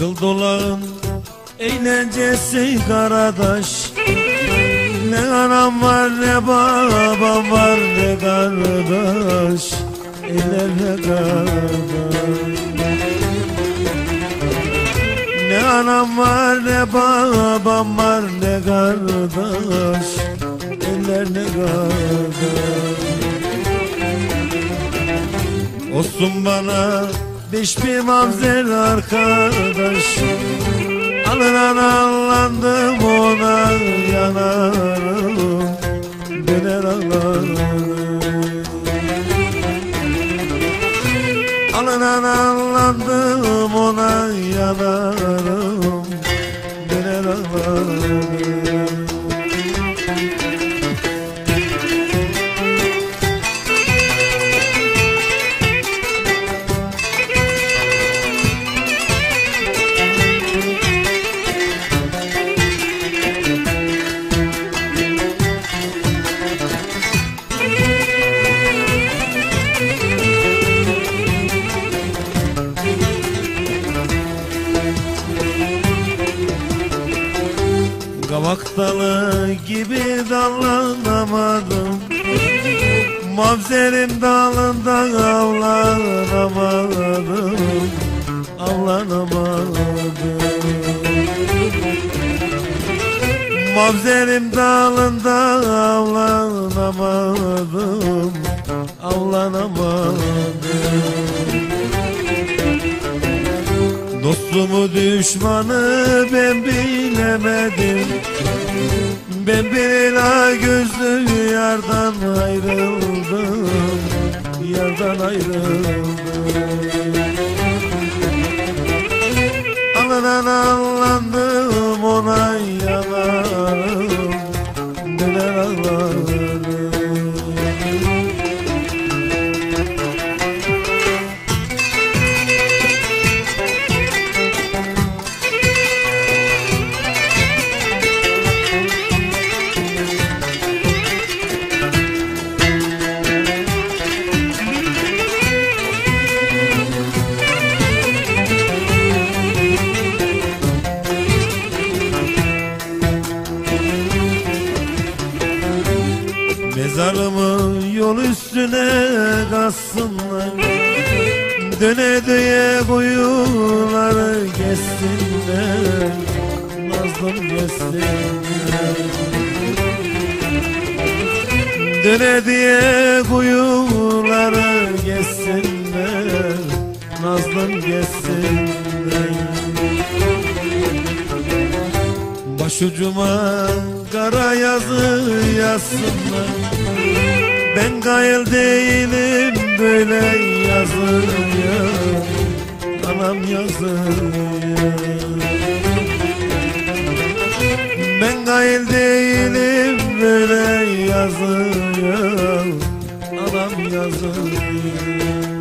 Dolağın eğlencesi kardeş Ne anam var ne babam var ne kardeş. Eğlen kardeş. Ne anam var ne babam var ne kardeş. Eller ne kardeş. Olsun bana beş bir mamzer arkadaş. Alından anlandım ona yanarım. Döner ağlarım Alından anlandım ona yanarım. Döner ağlarım Kavak dalı gibi dallanamadım. Mavzerim dalında avlanamadım. Avlanamadım. Mavzerim dalında avlanamadım. Avlanamadım Dostumu düşmanı ben bilemedim. Ben bir ila gözlü yardan ayrıldım Yardan ayrıldım. Alınan anlandım ona yanarım. Neler ağlarım kassınlar Döne döye kuyuları kessinler Nazlım kessinler Döne diye kuyuları kessinler Nazlım kessinler Başucuma kara yazı yazsınlar Ben gayel değilim böyle yazıya Anam yazıya Ben gayel değilim böyle yazıya Anam yazıya